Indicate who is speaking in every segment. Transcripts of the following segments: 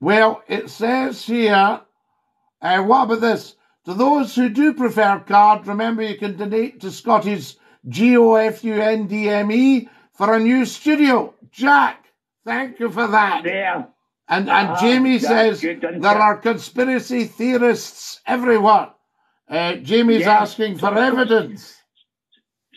Speaker 1: Well, it says here, uh, what about this? To those who do prefer card, remember you can donate to Scottie's G-O-F-U-N-D-M-E for a new studio. Jack, thank you for that.
Speaker 2: There.
Speaker 1: And, and
Speaker 2: Ah,
Speaker 1: Jamie says
Speaker 2: good,
Speaker 1: there are conspiracy theorists everywhere. Uh, Jamie's
Speaker 2: Yeah.
Speaker 1: asking for evidence.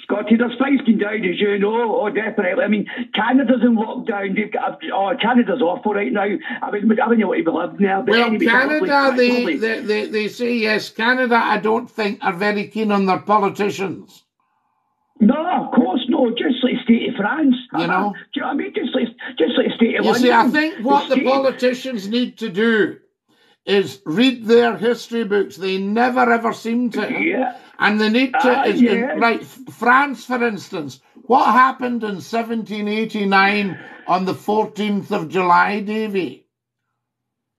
Speaker 2: Scottie, there's going down, as you know. Oh, definitely. I mean, Canada's in lockdown. They've got, oh, Canada's awful right now. I mean, I don't want to be living there. But
Speaker 1: Well,
Speaker 2: anyway,
Speaker 1: Canada, they, they, they, they say yes. Canada, I don't think, are very keen on their politicians.
Speaker 2: No, of course no. Just like state of France.
Speaker 1: You know?
Speaker 2: Do you know what I mean? Just like, just like state of
Speaker 1: You
Speaker 2: London.
Speaker 1: see, I think what the
Speaker 2: state-
Speaker 1: politicians need to do is read their history books. They never ever seem to.
Speaker 2: Yeah.
Speaker 1: And they need to,
Speaker 2: Ah,
Speaker 1: is-
Speaker 2: yeah.
Speaker 1: right, France, for instance, what happened in 1789 on the 14th of July, Davy?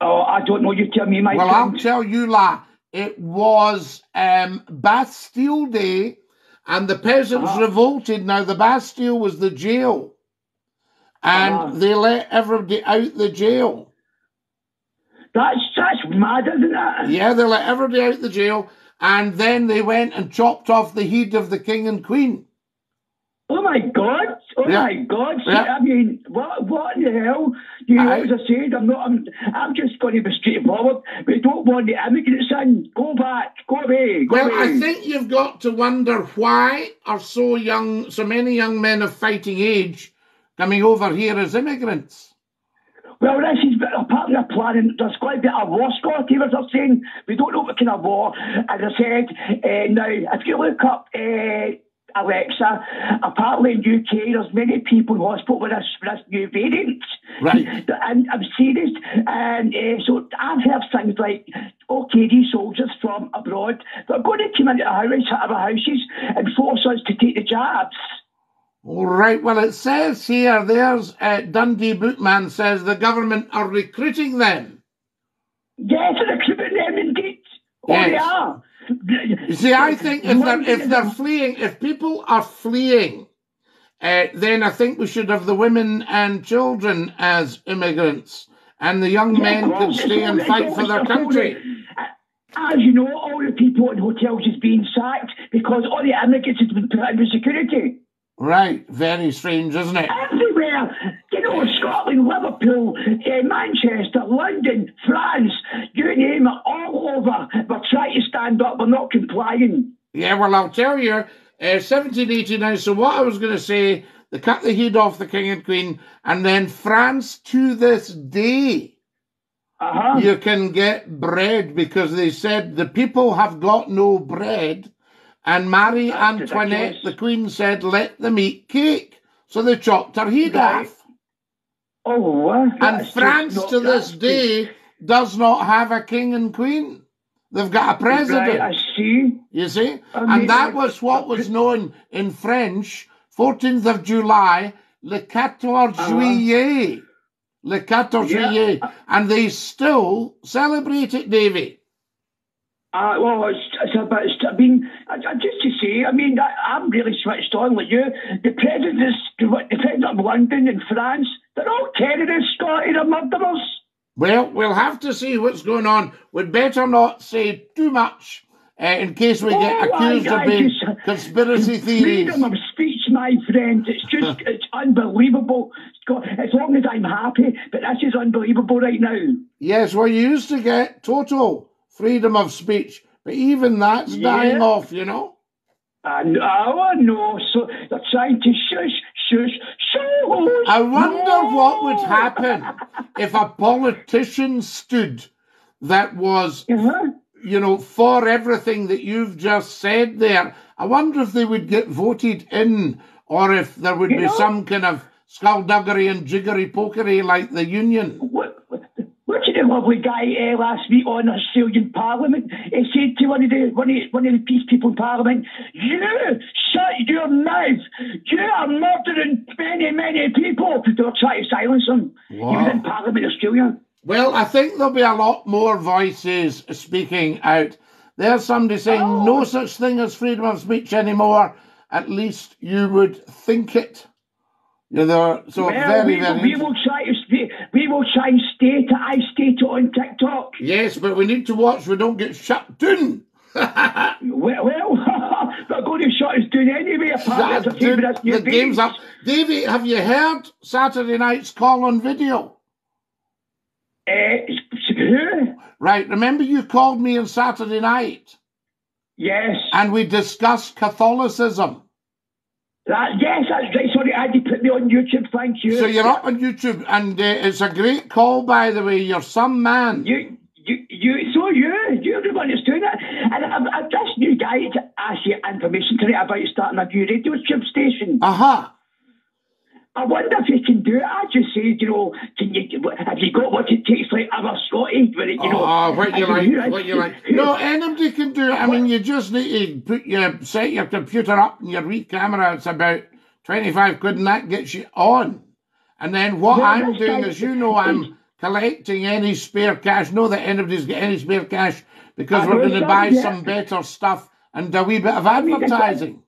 Speaker 2: Oh, I don't know. You tell me, my
Speaker 1: Well, I'll
Speaker 2: friend.
Speaker 1: tell you, La, it was um, Bastille Day, and the peasants
Speaker 2: Ah.
Speaker 1: revolted. Now, the Bastille was the jail, and
Speaker 2: Ah.
Speaker 1: they let everybody out the jail.
Speaker 2: That's that's mad, isn't it?
Speaker 1: Yeah, they let everybody out of the jail, and then they went and chopped off the head of the king and queen.
Speaker 2: Oh my God! Oh
Speaker 1: Yeah.
Speaker 2: my God!
Speaker 1: Yeah.
Speaker 2: I mean, what what in the hell? You know, as I said, I'm not. I'm, I'm just going to be straightforward. We don't want the immigrants in. Go back. Go away. Go
Speaker 1: Well,
Speaker 2: away.
Speaker 1: I think you've got to wonder why are so young, so many young men of fighting age coming over here as immigrants.
Speaker 2: Well, this is apart from the planning. There's going to be a war, Scottie, as they're saying. We don't know what kind of war. As I said, uh, now, if you look up uh, Alexa, apparently in UK, there's many people in hospital with this, with this new variant.
Speaker 1: Right.
Speaker 2: And I'm serious. And uh, so I've heard things like, okay, these soldiers from abroad, they're going to come into our, house, our houses and force us to take the jabs.
Speaker 1: All right. Well, it says here, there's uh, Dundee Bootman says the government are recruiting them.
Speaker 2: Yes, they're recruiting them indeed. Oh, they are.
Speaker 1: You see, I think if they're if they're fleeing, if people are fleeing, uh, then I think we should have the women and children as immigrants, and the young men
Speaker 2: of
Speaker 1: can stay and fight for their country.
Speaker 2: As you know, all the people in hotels is being sacked because all the immigrants have been put under security.
Speaker 1: Right. Very strange, isn't it?
Speaker 2: Everywhere. You know, Scotland, Liverpool, eh, Manchester, London, France, you name it, all over. We're trying to stand up, we're not complying.
Speaker 1: Yeah, well, I'll tell you, uh, 1789. So, what I was going to say, they cut the head off the king and queen, and then France to this day,
Speaker 2: Uh-huh.
Speaker 1: you can get bread because they said the people have got no bread. And Marie
Speaker 2: That's
Speaker 1: Antoinette, the queen, said, let them eat cake. So they chopped her head
Speaker 2: Right.
Speaker 1: off.
Speaker 2: Oh, uh,
Speaker 1: And France to this day does not have a king and queen. They've got a president.
Speaker 2: Right, I see.
Speaker 1: You see?
Speaker 2: I
Speaker 1: and that was what was known in French, 14th of July, le 14 juillet. Le 14
Speaker 2: Uh-huh. Yeah.
Speaker 1: juillet. And they still celebrate it, Davy.
Speaker 2: Uh, well, it's, it's a bit. It's, I mean, I, I, just to say, I mean, I, I'm really switched on like you. The presidents, the president of London and France, they're all terrorists, Scottie, they're murderers.
Speaker 1: Well, we'll have to see what's going on. We'd better not say too much uh, in case we get
Speaker 2: Oh,
Speaker 1: accused
Speaker 2: I-
Speaker 1: of being
Speaker 2: just-
Speaker 1: conspiracy theories.
Speaker 2: Freedom of speech, my friend. It's just, it's unbelievable. As long as I'm happy, but this is unbelievable right now.
Speaker 1: Yes, well, you used to get total freedom of speech, but even that's dying
Speaker 2: Yeah.
Speaker 1: off, you know?
Speaker 2: And oh no, so they're trying to shush, shush, shush.
Speaker 1: I wonder
Speaker 2: No.
Speaker 1: what would happen if a politician stood that was,
Speaker 2: Uh-huh.
Speaker 1: you know, for everything that you've just said there. I wonder if they would get voted in or if there would
Speaker 2: You
Speaker 1: be
Speaker 2: know-
Speaker 1: some kind of skullduggery and jiggery pokery like the union.
Speaker 2: The lovely guy uh, last week on Australian Parliament? He said to one of the one of, one of the peace people in Parliament, "You shut your mouth! You are murdering many, many people." They were trying to silence him. He was
Speaker 1: Wow.
Speaker 2: in Parliament, Australia.
Speaker 1: Well, I think there'll be a lot more voices speaking out. There's somebody saying
Speaker 2: Oh.
Speaker 1: no such thing as freedom of speech anymore. At least you would think it. You know, so
Speaker 2: well,
Speaker 1: very,
Speaker 2: we,
Speaker 1: very.
Speaker 2: we will try to. We will try state. I state it on TikTok.
Speaker 1: Yes, but we need to watch we don't get shut down.
Speaker 2: Well, well they're going to shut us down anyway. Apart
Speaker 1: down. The game's up. Davey, have you heard Saturday night's call on video?
Speaker 2: Uh, who?
Speaker 1: Right, remember you called me on Saturday night
Speaker 2: Yes.
Speaker 1: and we discussed Catholicism.
Speaker 2: That, yes, that's right. Sorry, Andy, put me on YouTube. Thank you.
Speaker 1: So you're up on YouTube, and uh, it's a great call, by the way. You're some man.
Speaker 2: You, you, you, so you, you're the doing it. And I've, I've just new guy to ask you information tonight about starting a new radio tube station.
Speaker 1: Uh huh.
Speaker 2: I wonder if you can do it. I just say, you know, can you, have you got what it takes like our Scottie? Where, it, you know,
Speaker 1: Oh, what you
Speaker 2: I
Speaker 1: like, what you like. No, anybody can do it. I mean, you just need to put your set your computer up and your wee camera. It's about twenty five quid, and that gets you on. And then what
Speaker 2: Yeah,
Speaker 1: I'm doing is, you know, I'm collecting any spare cash. Know that anybody's got any spare cash because
Speaker 2: I
Speaker 1: we're going to buy
Speaker 2: yeah.
Speaker 1: some better stuff and a wee bit of advertising.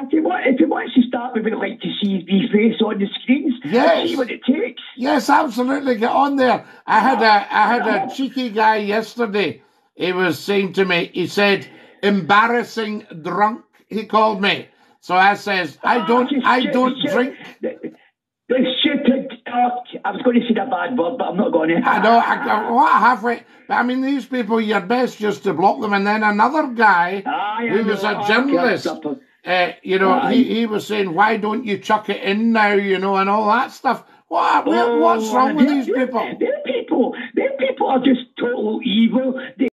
Speaker 2: If you want, if you want to start, we would like to see the face on the screens.
Speaker 1: Yes.
Speaker 2: See what it takes.
Speaker 1: Yes, absolutely. Get on there. I had a I had a cheeky guy yesterday. He was saying to me, he said, embarrassing drunk, he called me. So I says, I ah, don't
Speaker 2: Oh,
Speaker 1: I don't
Speaker 2: shit.
Speaker 1: drink
Speaker 2: The, the stupid. Oh, I was going to say the bad word, but I'm not going to.
Speaker 1: I know I what oh, halfway but I mean these people you're best just to block them and then another guy
Speaker 2: ah, I
Speaker 1: who was a
Speaker 2: Oh,
Speaker 1: journalist uh, you know,
Speaker 2: Aye.
Speaker 1: he, he was saying, why don't you chuck it in now, you know, and all that stuff. What, what- what's
Speaker 2: Oh,
Speaker 1: wrong with these people?
Speaker 2: They're people. They're people are just total evil. They